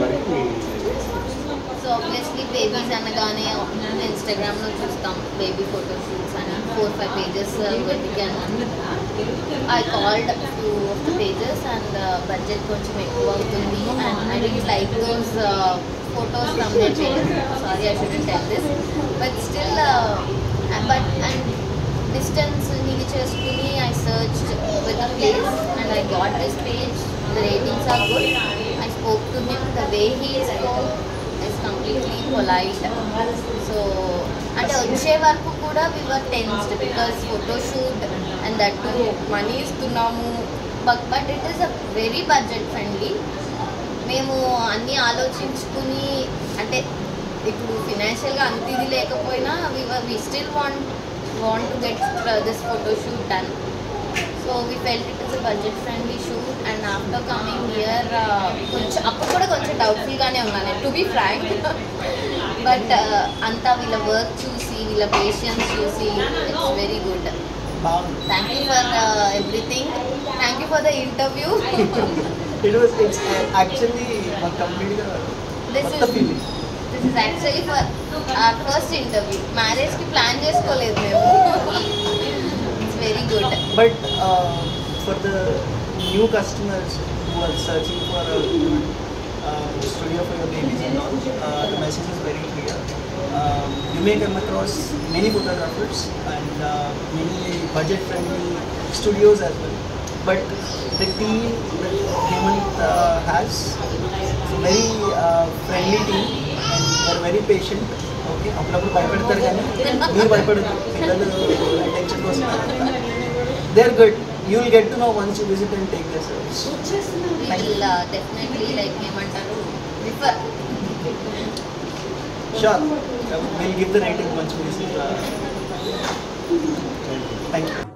వరకు so obviously babies అనగానే ఇన్స్టాగ్రామ్లో చూస్తాం బేబీ ఫోటో షూట్స్ అని ఫోర్ ఫైవ్ పేజెస్ వెతికాను I called few of the pages and budget కొంచెం ఎక్కువ అవుతుంది and I didn't like those photos from the pages sorry I shouldn't tell this but still but and distance ఇది చేసుకుని I search with the place and I got this page the ratings are good I spoke To him the way he spoke is completely polite so అంటే వచ్చే వరకు కూడా we were tensed because photoshoot and that money ఇస్తున్నాము but but it is a very budget friendly మేము అన్నీ ఆలోచించుకుని అంటే ఇప్పుడు ఫినాన్షియల్గా అంత ఇది లేకపోయినా we still want want to get this photoshoot done so we felt it is a budget friendly shoot and after coming year కొంచెం అప్పుడు కొంచెం డౌట్ఫుల్గానే ఉన్నాను టు బీ ఫ్రాంక్ బట్ అంతా వీళ్ళ వర్క్ చూసి వీళ్ళ పేషెన్స్ చూసి it's very good thank you for everything thank you for the interview it was it's actually మాకు కంప్లీట్గా దిస్ కొత్త is feeling this is actually for our first interview మ్యారేజ్కి plan చేసుకోలేదు మేము. It's very good But for the new customers who are searching for a uh, studio for your babies and all, uh, the message is very clear. Um, you may come across many photographers and uh, many budget-friendly studios as well. But the team that Hemant uh, has, it's a very uh, friendly team and they're very patient. Okay అప్పుడప్పుడు భయపెడతారు కానీ మీరు భయపడదు పిల్లలు attention కోసం they are good you will get to know once you visit and take the service will uh, definitely like Hemantaru refer. Sure. We'll give the 19 months notice. Thank you.